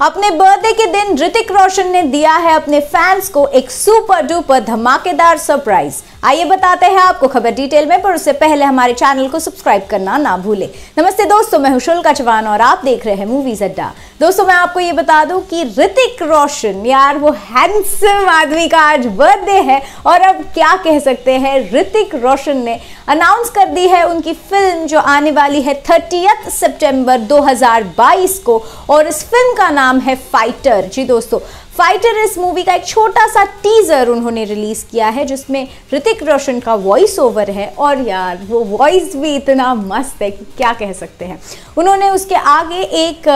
अपने बर्थडे के दिन ऋतिक रोशन ने दिया है अपने फैंस को एक सुपर डुपर धमाकेदार सरप्राइज़ आइए बताते हैं आपको खबर डिटेल में, पर उससे पहले हमारे चैनल को सब्सक्राइब करना ना भूले। नमस्ते दोस्तों, मैं हुशुल का चवान और आप देख रहे हैं मूवीज़ अड्डा दोस्तों, मैं आपको ये बता दूँ कि ऋतिक रोशन, यार वो हैंडसम आदमी का आज बर्थडे है, और अब क्या कह सकते हैं, ऋतिक रोशन ने अनाउंस कर दी है उनकी फ़िल्म जो आने वाली है थर्टियथ सितंबर 2022 को, और इस फ़िल्म का नाम है फाइटर। जी दोस्तों फाइटर इस मूवी का एक छोटा सा टीजर उन्होंने रिलीज़ किया है, जिसमें ऋतिक रोशन का वॉइस ओवर है। और यार, वो वॉइस भी इतना मस्त है कि क्या कह सकते हैं। उन्होंने उसके आगे एक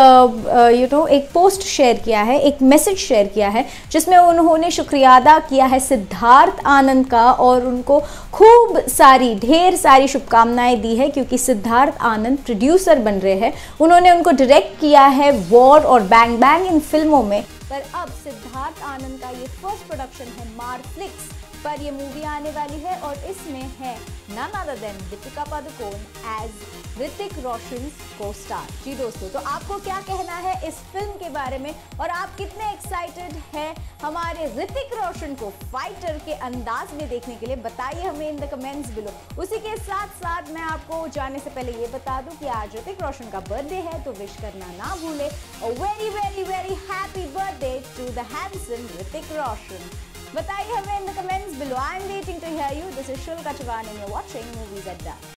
यू नो एक पोस्ट शेयर किया है, एक मैसेज शेयर किया है, जिसमें उन्होंने शुक्रिया अदा किया है सिद्धार्थ आनंद का और उनको खूब सारी, ढेर सारी शुभकामनाएँ दी है, क्योंकि सिद्धार्थ आनंद प्रोड्यूसर बन रहे हैं। उन्होंने उनको डायरेक्ट किया है वॉर और बैंग बैंग इन फ़िल्मों में। पर अब सिद्धार्थ आनंद का ये फ़र्स्ट प्रोडक्शन है मारफ्लिक्स पर ये मूवी आने वाली है और इसमें है none other than Deepika Padukone as Hrithik Roshan को स्टार जी दोस्तों तो आपको क्या कहना है इस फ़िल्म के बारे में? और आप कितने एक्साइटेड हैं हमारे ऋतिक रोशन को फाइटर के अंदाज में देखने के लिए? बताइए हमें इन द कमेंट्स बिलो उसी के साथ साथ मैं आपको जाने से पहले ये बता दूँ कि आज ऋतिक रोशन का बर्थडे है तो विश करना ना भूले। Very very very happy birthday to the handsome Ritik Roshan. Bataiye hame in the comments below. I'm waiting to hear you. This is Shulka Chavan and you're watching Movies at Dark.